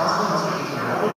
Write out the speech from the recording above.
possible.